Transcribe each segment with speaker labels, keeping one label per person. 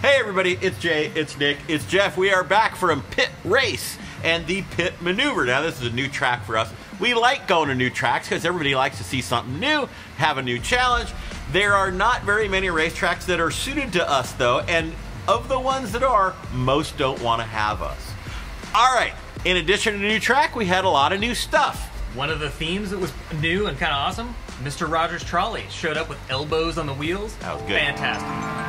Speaker 1: Hey everybody, it's Jay, it's Nick, it's Jeff. We are back from Pitt Race and the Pitt Maneuver. Now this is a new track for us. We like going to new tracks because everybody likes to see something new, have a new challenge. There are not very many racetracks that are suited to us though, and of the ones that are, most don't want to have us. All right, in addition to the new track, we had a lot of new stuff.
Speaker 2: One of the themes that was new and kind of awesome, Mr. Rogers Trolley showed up with elbows on the wheels.
Speaker 1: That was good.
Speaker 2: Fantastic.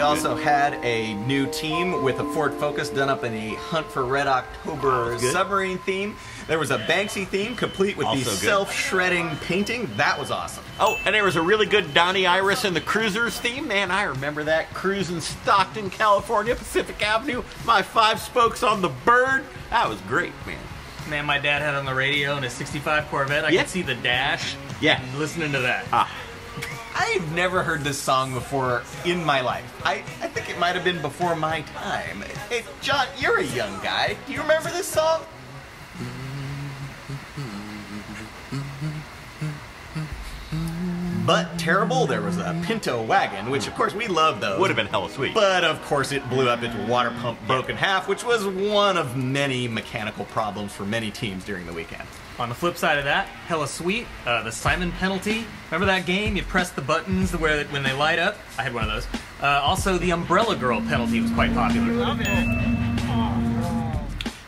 Speaker 3: We also had a new team with a Ford Focus done up in a Hunt for Red October submarine theme. There was a Banksy theme complete with the
Speaker 1: Also good.
Speaker 3: self-shredding painting. That was awesome.
Speaker 1: Oh, and there was a really good Donnie Iris and the Cruisers theme. Man, I remember that. Cruising Stockton, California, Pacific Avenue. My five spokes on the bird. That was great, man.
Speaker 2: Man, my dad had on the radio in a 65 Corvette. I
Speaker 1: Yeah.
Speaker 2: could see the dash.
Speaker 1: Yeah.
Speaker 2: Listening to that.
Speaker 1: Ah,
Speaker 3: I've never heard this song before in my life. I, I think it might have been before my time. Hey, John, you're a young guy. Do you remember this song? Butt Turrible, there was a Pinto wagon, which of course we love those.
Speaker 1: would have been hella sweet.
Speaker 3: But of course, it blew up. Its water pump broke in half, which was one of many mechanical problems for many teams during the weekend.
Speaker 2: On the flip side of that, hella sweet, uh, the Simon penalty. Remember that game? You press the buttons the where when they light up. I had one of those. Uh, also, the Umbrella Girl penalty was quite popular.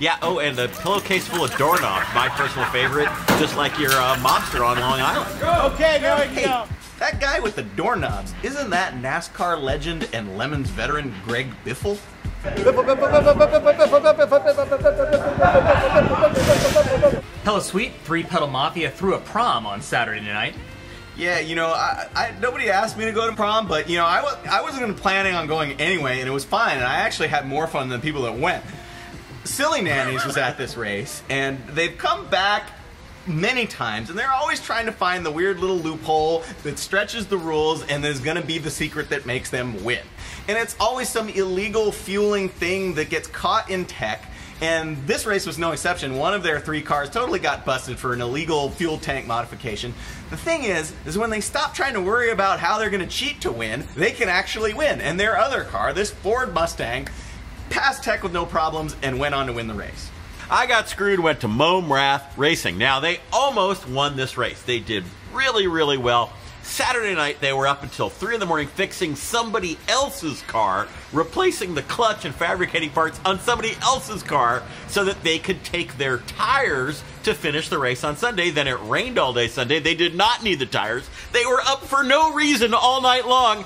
Speaker 1: Yeah, oh, and the pillowcase full of doorknobs, my personal favorite, just like your uh, mobster on Long Island.
Speaker 4: Okay, now we can
Speaker 3: Hey,
Speaker 4: go.
Speaker 3: that guy with the doorknobs, isn't that NASCAR legend and Lemons veteran Greg Biffle?
Speaker 2: Hella sweet, Three Pedal Mafia threw a prom on Saturday night.
Speaker 3: Yeah, you know, I, I nobody asked me to go to prom, but you know, I was I wasn't planning on going anyway, and it was fine, and I actually had more fun than people that went. Silly Nannies was at this race, and they've come back many times, and they're always trying to find the weird little loophole that stretches the rules, and is going to be the secret that makes them win. And it's always some illegal fueling thing that gets caught in tech. And this race was no exception. One of their three cars totally got busted for an illegal fuel tank modification. The thing is, is when they stop trying to worry about how they're going to cheat to win, they can actually win. And their other car, this Ford Mustang, passed tech with no problems and went on to win the race.
Speaker 1: I got screwed, went to Mome Rath Racing. Now, they almost won this race. They did really, really well. Saturday night, they were up until 3 in the morning fixing somebody else's car, replacing the clutch and fabricating parts on somebody else's car so that they could take their tires to finish the race on Sunday. Then it rained all day Sunday. They did not need the tires. They were up for no reason all night long,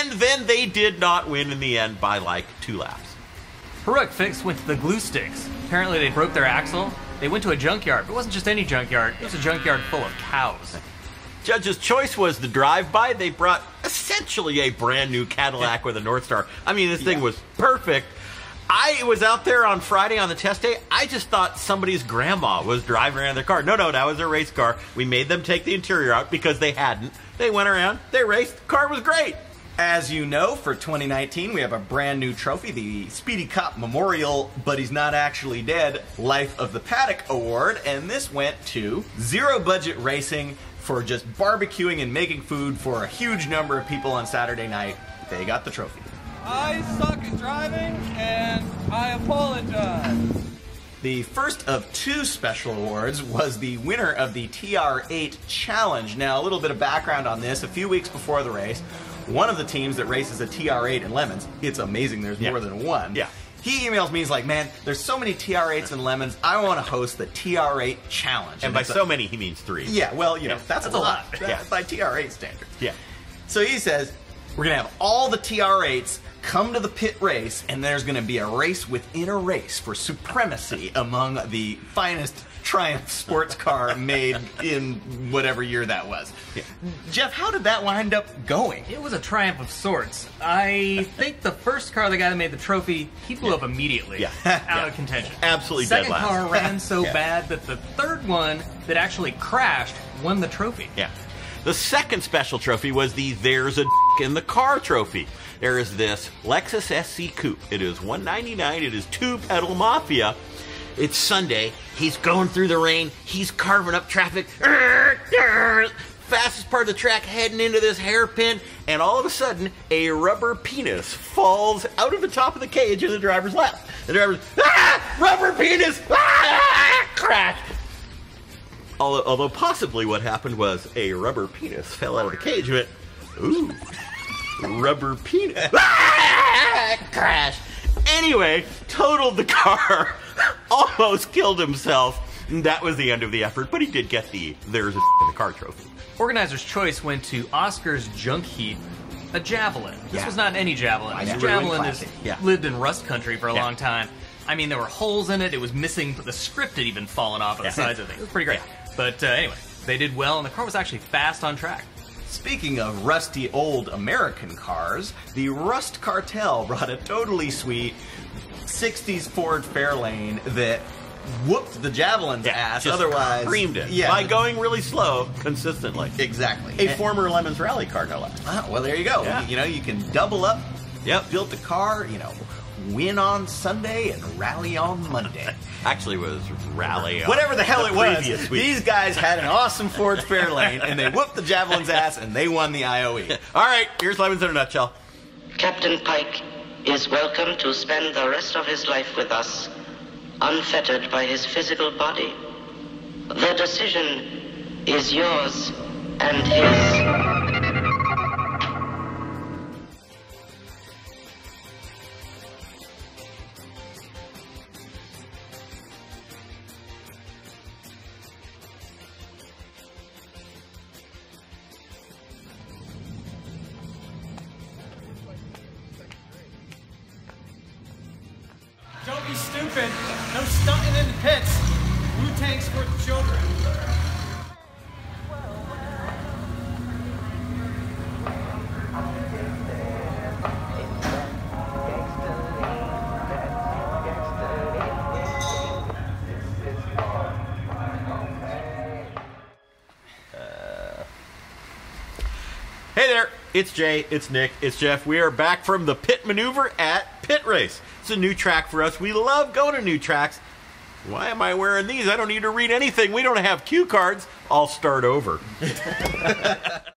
Speaker 1: and then they did not win in the end by like two laps.
Speaker 2: Heroic Fix went to the glue sticks. Apparently, they broke their axle. They went to a junkyard. But it wasn't just any junkyard, it was a junkyard full of cows.
Speaker 1: Judge's choice was the drive-by. They brought essentially a brand new Cadillac with a Northstar. I mean, this thing
Speaker 3: Yeah.
Speaker 1: was perfect. I was out there on Friday on the test day. I just thought somebody's grandma was driving around their car. No, no, that was their race car. We made them take the interior out because they hadn't. They went around, they raced, the car was great.
Speaker 3: As you know, for 2019, we have a brand new trophy, the Speedy Cop Memorial, but he's not actually dead, Life of the Paddock Award, and this went to Zero Budget Racing for just barbecuing and making food for a huge number of people on Saturday night. They got the trophy.
Speaker 4: I suck at driving, and I apologize.
Speaker 3: The first of two special awards was the winner of the TR8 Challenge. Now, a little bit of background on this. A few weeks before the race, one of the teams that races a TR8 in Lemons, it's amazing there's
Speaker 1: Yeah.
Speaker 3: more than one.
Speaker 1: Yeah.
Speaker 3: He emails me, he's like, man, there's so many TR8s and Lemons, I want to host the TR8 Challenge.
Speaker 1: And by
Speaker 3: it's a-
Speaker 1: so many, he means three.
Speaker 3: Yeah, well, you know,
Speaker 1: Yeah.
Speaker 3: that's,
Speaker 2: That's
Speaker 3: a
Speaker 2: a
Speaker 3: lot.
Speaker 2: lot.
Speaker 1: Yeah.
Speaker 3: By TR8 standards.
Speaker 1: Yeah.
Speaker 3: So he says, we're going to have all the TR8s come to the Pitt Race, and there's going to be a race within a race for supremacy among the finest Triumph sports car made in whatever year that was. Jeff, how did that wind up going?
Speaker 2: It was a triumph of sorts. I think the first car, the guy that made the trophy, he blew up immediately.
Speaker 1: Yeah.
Speaker 2: Out
Speaker 1: Yeah.
Speaker 2: of contention.
Speaker 1: Absolutely dead
Speaker 2: Second car ran so
Speaker 3: Yeah.
Speaker 2: bad that the third one that actually crashed won the trophy.
Speaker 1: Yeah. The second special trophy was the There's a in the Car trophy. There is this Lexus SC Coupe. It is 199. It is two pedal Mafia. It's Sunday. He's going through the rain. He's carving up traffic. Fastest part of the track heading into this hairpin, and all of a sudden, a rubber penis falls out of the top of the cage in the driver's lap. The driver's, ah! Rubber penis! Ah! Crash! Although, although possibly what happened was a rubber penis fell out of the cage and went, ooh, rubber penis. Ah! Crash. Anyway, totaled the car, almost killed himself. That was the end of the effort, but he did get the there's a in the car trophy.
Speaker 2: Organizer's choice went to Oscar's junk heap, a javelin. This
Speaker 1: Yeah.
Speaker 2: was not any javelin. This javelin has.
Speaker 1: Yeah.
Speaker 2: lived in Rust Country for a long time. I mean, there were holes in it. It was missing. The script had even fallen off of the sides of the thing. It was pretty great. But uh, anyway, they did well, and the car was actually fast on track.
Speaker 3: Speaking of rusty old American cars, the Rust Cartel brought a totally sweet 60s Ford Fairlane that whooped the Javelin's ass.
Speaker 1: just
Speaker 3: Otherwise,
Speaker 1: creamed it
Speaker 3: Yeah,
Speaker 1: by going really slow consistently.
Speaker 3: exactly.
Speaker 1: A
Speaker 3: And-
Speaker 1: former Lemons Rally car, no less.
Speaker 3: Ah, well, there you go.
Speaker 1: Yeah.
Speaker 3: You know, you can double up,
Speaker 1: Yep.
Speaker 3: build the car, you know, win on Sunday and rally on Monday.
Speaker 1: Actually, was rally. on
Speaker 3: Whatever the hell it was,
Speaker 1: week.
Speaker 3: these guys had an awesome Ford Fairlane and they whooped the Javelin's ass and they won the. IOE.
Speaker 1: All right, here's Lemons in a nutshell.
Speaker 5: Captain Pike is welcome to spend the rest of his life with us, unfettered by his physical body. The decision is yours and his.
Speaker 6: Don't be stupid. No stunting in the pits. Wu Tang's for the children.
Speaker 1: Hey there, it's Jay, it's Nick, it's Jeff. We are back from the Pitt Maneuver at Pitt Race. It's a new track for us. We love going to new tracks. Why am I wearing these? I don't need to read anything. We don't have cue cards. I'll start over.